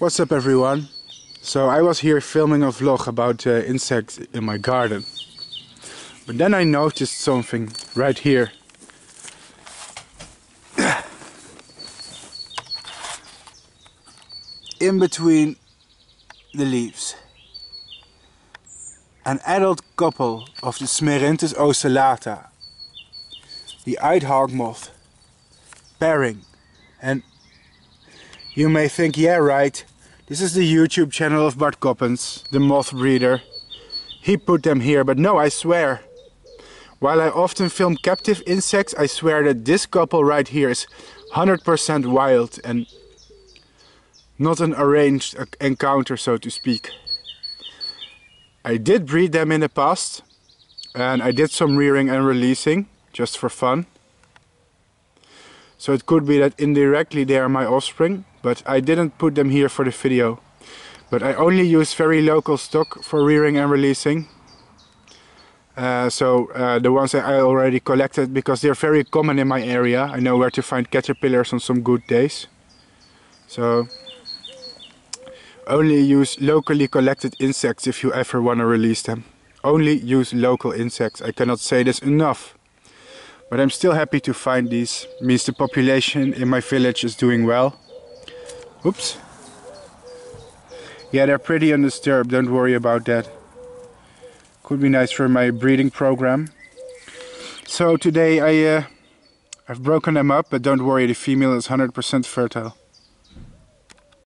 What's up everyone? So I was here filming a vlog about uh, insects in my garden. But then I noticed something right here. in between the leaves. An adult couple of the Smerinthus ocellata, the eyed hawk moth, pairing. And you may think, yeah right, this is the YouTube channel of Bart Coppens, the moth breeder. He put them here, but no, I swear. While I often film captive insects, I swear that this couple right here is 100% wild and not an arranged encounter, so to speak. I did breed them in the past, and I did some rearing and releasing, just for fun. So it could be that indirectly they are my offspring, but I didn't put them here for the video. But I only use very local stock for rearing and releasing. Uh, so uh, the ones that I already collected, because they're very common in my area. I know where to find caterpillars on some good days. So only use locally collected insects if you ever want to release them. Only use local insects. I cannot say this enough. But I'm still happy to find these. Means the population in my village is doing well. Oops. Yeah, they're pretty undisturbed. Don't worry about that. Could be nice for my breeding program. So today I, uh, I've broken them up, but don't worry, the female is 100% fertile.